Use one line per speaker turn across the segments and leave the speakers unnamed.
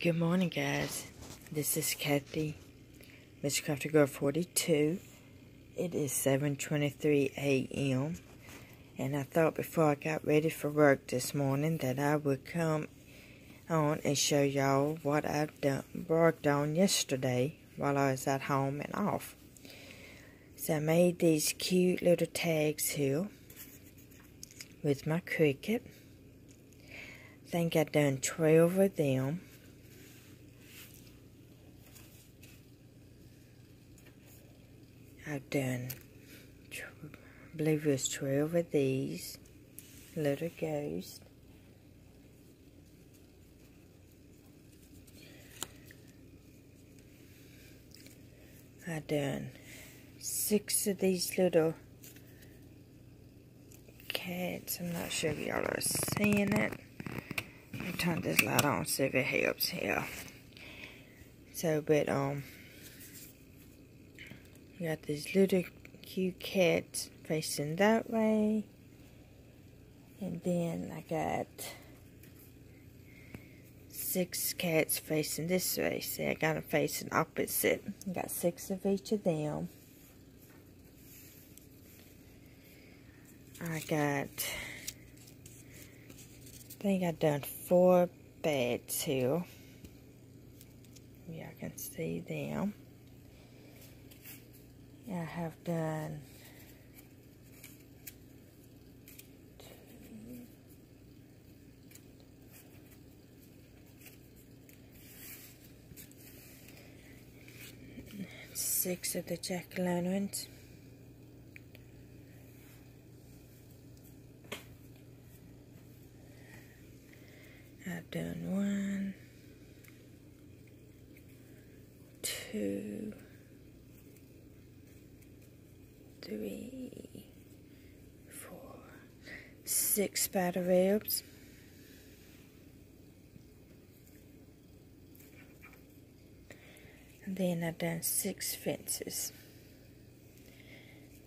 Good morning, guys. This is Kathy, Miss Crafty Girl 42. It is 7:23 a.m. and I thought before I got ready for work this morning that I would come on and show y'all what I've done worked on yesterday while I was at home and off. So I made these cute little tags here with my Cricut. I think I done 12 of them. I've done, I believe it was 12 of these little ghosts. I've done six of these little cats. I'm not sure if y'all are seeing it. Let me turn this light on, see if it helps here. So, but, um, we got these little cute cats facing that way. And then I got six cats facing this way. See, I got them facing opposite. I got six of each of them. I got, I think I've done four beds here. Yeah, I can see them. I have done six of the jack-o'-lanterns. I've done one, two, three, four, six spider webs. And then I've done six fences.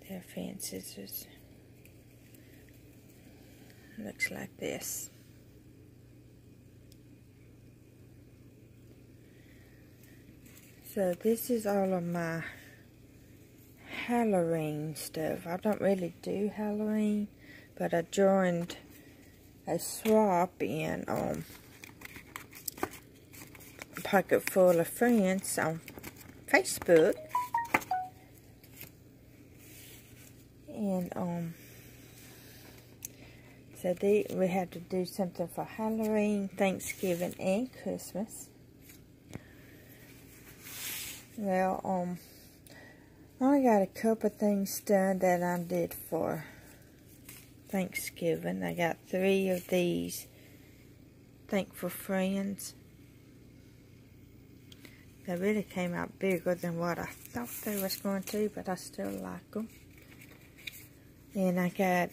Their fences is, looks like this. So this is all of my Halloween stuff. I don't really do Halloween, but I joined a swap in um, Pocket Full of Friends on Facebook. And um, so they, we had to do something for Halloween, Thanksgiving, and Christmas. Well, um, I got a couple things done that I did for Thanksgiving. I got three of these Thankful Friends. They really came out bigger than what I thought they was going to, but I still like them. And I got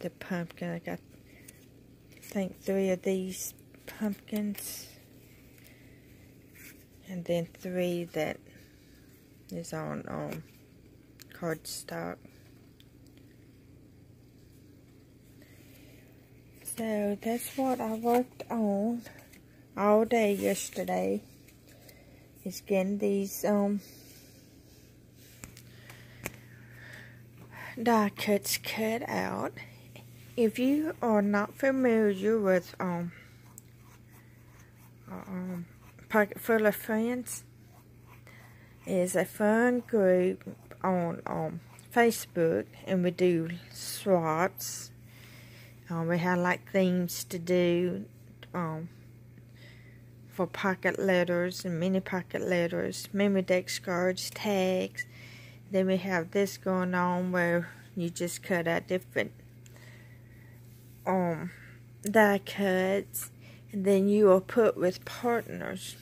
the pumpkin. I got, I think, three of these pumpkins. And then three that is on um, cardstock. So that's what I worked on all day yesterday. Is getting these um die cuts cut out. If you are not familiar with um, um Pocket Full of Friends, is a fun group on um, Facebook, and we do swaps. Um, we have like themes to do um, for pocket letters and mini pocket letters, Memodex cards, tags. Then we have this going on where you just cut out different um, die cuts, and then you will put with partners.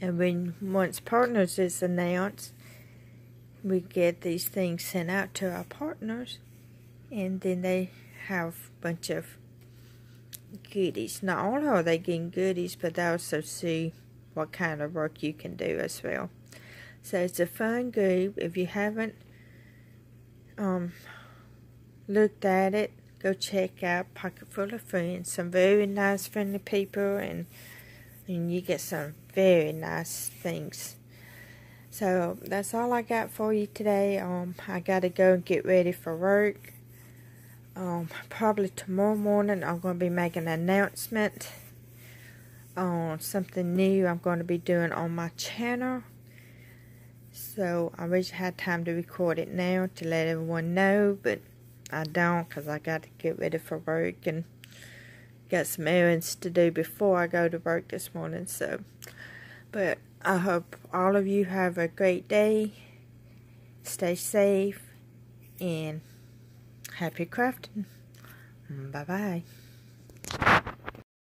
And when once partners is announced, we get these things sent out to our partners, and then they have a bunch of goodies. Not only are they getting goodies, but they also see what kind of work you can do as well. So it's a fun group. If you haven't um, looked at it, go check out Pocket Full of Friends. Some very nice, friendly people, and and you get some very nice things. So that's all I got for you today. Um, I gotta go and get ready for work. Um, probably tomorrow morning I'm to be making an announcement on something new I'm going to be doing on my channel. So I wish I had time to record it now to let everyone know, but I don't because I got to get ready for work and got some errands to do before I go to work this morning. So, but I hope all of you have a great day. Stay safe and happy crafting. Bye bye.